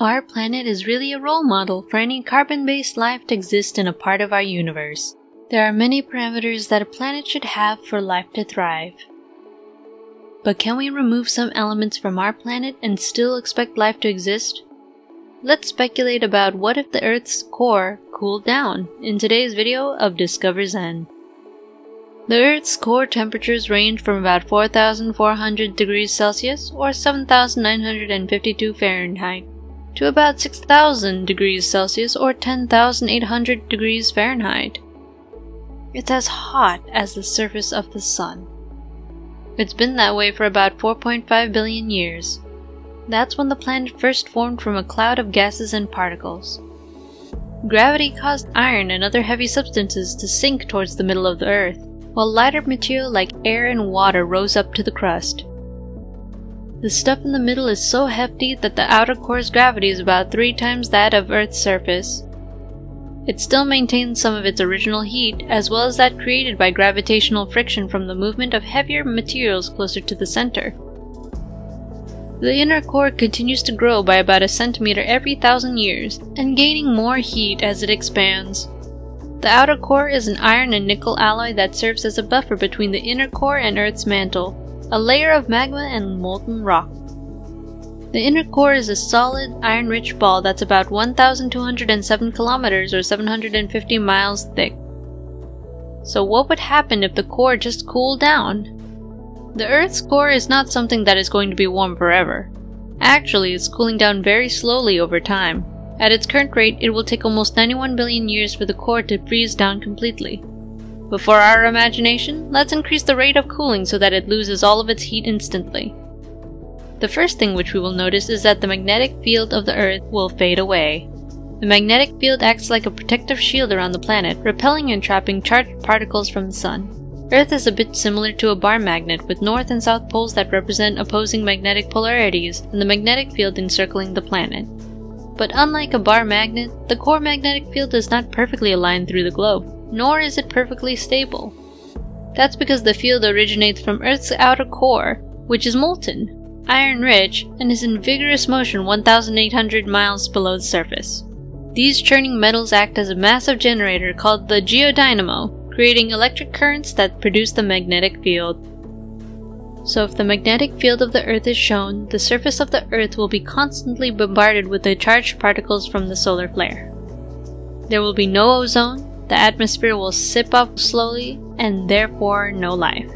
Our planet is really a role model for any carbon based life to exist in a part of our universe. There are many parameters that a planet should have for life to thrive. But can we remove some elements from our planet and still expect life to exist? Let's speculate about what if the Earth's core cooled down in today's video of Discover Zen. The Earth's core temperatures range from about 4,400 degrees Celsius or 7,952 Fahrenheit to about 6,000 degrees Celsius or 10,800 degrees Fahrenheit. It's as hot as the surface of the sun. It's been that way for about 4.5 billion years. That's when the planet first formed from a cloud of gases and particles. Gravity caused iron and other heavy substances to sink towards the middle of the Earth, while lighter material like air and water rose up to the crust. The stuff in the middle is so hefty that the outer core's gravity is about three times that of Earth's surface. It still maintains some of its original heat, as well as that created by gravitational friction from the movement of heavier materials closer to the center. The inner core continues to grow by about a centimeter every thousand years, and gaining more heat as it expands. The outer core is an iron and nickel alloy that serves as a buffer between the inner core and Earth's mantle, a layer of magma and molten rock. The inner core is a solid, iron-rich ball that's about 1,207 kilometers or 750 miles thick. So what would happen if the core just cooled down? The Earth's core is not something that is going to be warm forever. Actually, it's cooling down very slowly over time. At its current rate, it will take almost 91 billion years for the core to freeze down completely. But for our imagination, let's increase the rate of cooling so that it loses all of its heat instantly. The first thing which we will notice is that the magnetic field of the Earth will fade away. The magnetic field acts like a protective shield around the planet, repelling and trapping charged particles from the Sun. Earth is a bit similar to a bar magnet with north and south poles that represent opposing magnetic polarities and the magnetic field encircling the planet. But unlike a bar magnet, the core magnetic field is not perfectly aligned through the globe nor is it perfectly stable. That's because the field originates from Earth's outer core, which is molten, iron rich, and is in vigorous motion 1,800 miles below the surface. These churning metals act as a massive generator called the geodynamo, creating electric currents that produce the magnetic field. So if the magnetic field of the Earth is shown, the surface of the Earth will be constantly bombarded with the charged particles from the solar flare. There will be no ozone, the atmosphere will sip up slowly, and therefore no life.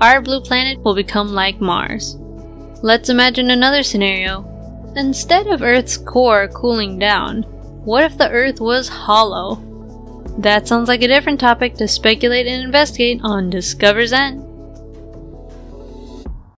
Our blue planet will become like Mars. Let's imagine another scenario. Instead of Earth's core cooling down, what if the Earth was hollow? That sounds like a different topic to speculate and investigate on Discover Zen.